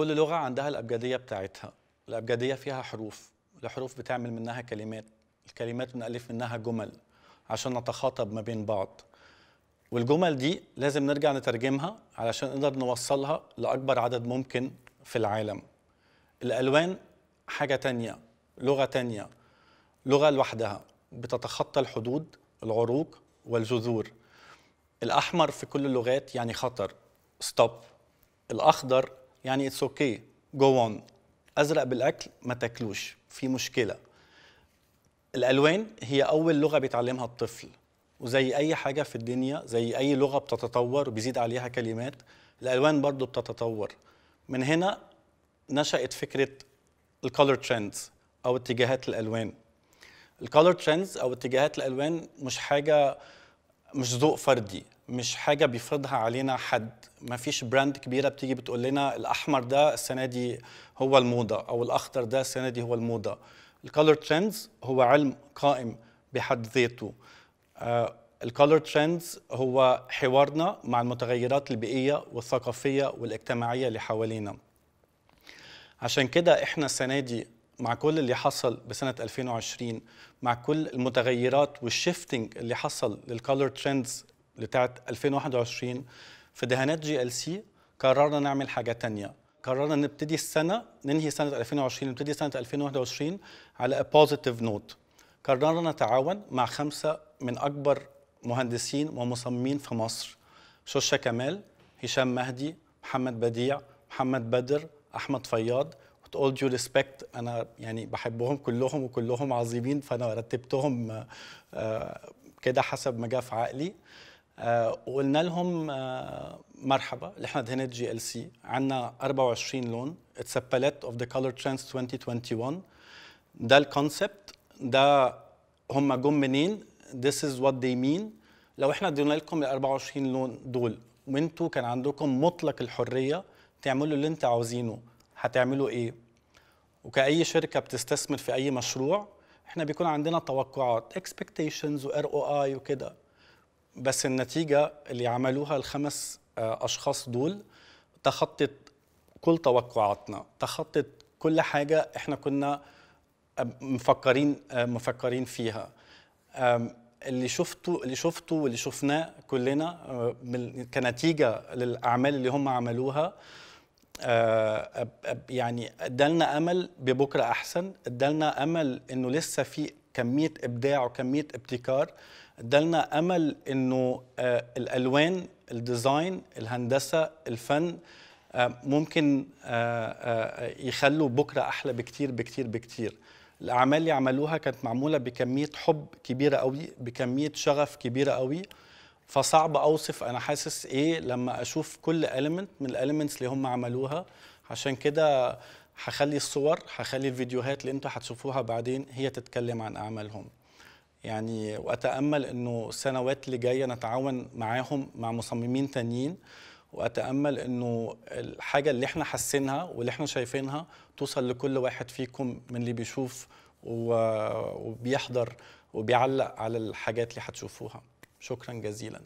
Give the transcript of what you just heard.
كل لغة عندها الأبجدية بتاعتها. الأبجدية فيها حروف. الحروف بتعمل منها كلمات. الكلمات بنألف منها جمل عشان نتخاطب ما بين بعض. والجمل دي لازم نرجع نترجمها علشان نقدر نوصلها لأكبر عدد ممكن في العالم. الألوان حاجة تانية لغة تانية لغة لوحدها. بتتخطى الحدود العروق والجذور. الأحمر في كل اللغات يعني خطر. stop الأخضر يعني it's okay go on أزرق بالأكل ما تاكلوش. في مشكلة. الألوان هي أول لغة بيتعلمها الطفل. وزي أي حاجة في الدنيا زي أي لغة بتتطور وبيزيد عليها كلمات الألوان برضو بتتطور. من هنا نشأت فكرة ال color trends أو اتجاهات الألوان. ال color trends أو اتجاهات الألوان مش حاجة مش ذوق فردي مش حاجة بيفرضها علينا حد. ما فيش brand كبيرة بتيجي بتقول لنا الأحمر ده السنة دي هو الموضة أو الأخضر ده السنة دي هو الموضة. ال color trends هو علم قائم بحد ذاته. ال color trends هو حوارنا مع المتغيرات البيئية والثقافية والاجتماعية اللي حوالينا. عشان كده إحنا السنة دي مع كل اللي حصل بسنة 2020 مع كل المتغيرات وال shifting اللي حصل لل color trends بتاعت 2021 في دهانات GLC قررنا نعمل حاجة تانية. قررنا نبتدي السنة ننهي سنة 2020 نبتدي سنة 2021 على positive note. قررنا نتعاون مع خمسة من أكبر مهندسين ومصممين في مصر. شوشة كمال هشام مهدي محمد بديع محمد بدر أحمد فياض with all due respect أنا يعني بحبهم كلهم وكلهم عظيمين فأنا رتبتهم كده حسب ما جاء في عقلي. وقلنا لهم مرحبا اللي إحنا دهانات GLC عندنا 24 لون. it's a palette of the color trends 2021 ده ال concept ده هم جم منين؟ This is what they mean. لو إحنا ادينا لكم ال 24 لون دول وإنتوا كان عندكم مطلق الحرية تعملوا اللي أنتوا عاوزينه. هتعملوا إيه؟ وكأي شركة بتستثمر في أي مشروع إحنا بيكون عندنا توقعات expectations و ROI وكده. بس النتيجة اللي عملوها الخمس أشخاص دول تخطت كل توقعاتنا تخطت كل حاجة إحنا كنا مفكرين مفكرين فيها. اللي شفته اللي شفته واللي شفناه كلنا كنتيجة للأعمال اللي هم عملوها يعني ادالنا أمل ببكرة أحسن ادالنا أمل إنه لسه في كمية إبداع وكمية ابتكار ادالنا أمل إنه الألوان الديزاين الهندسة الفن ممكن يخلوا بكرة أحلى بكتير بكتير بكتير. الأعمال اللي عملوها كانت معمولة بكمية حب كبيرة قوي بكمية شغف كبيرة قوي. فصعب أوصف أنا حاسس إيه لما أشوف كل element من الاليمنتس اللي هم عملوها. عشان كده هخلي الصور هخلي الفيديوهات اللي أنتوا هتشوفوها بعدين هي تتكلم عن أعمالهم. يعني وأتأمل إنه السنوات اللي جاية نتعاون معاهم مع مصممين تانيين. وأتأمل إنه الحاجة اللي إحنا حاسينها واللي إحنا شايفينها توصل لكل واحد فيكم من اللي بيشوف وبيحضر وبيعلق على الحاجات اللي هتشوفوها. شكرا جزيلا.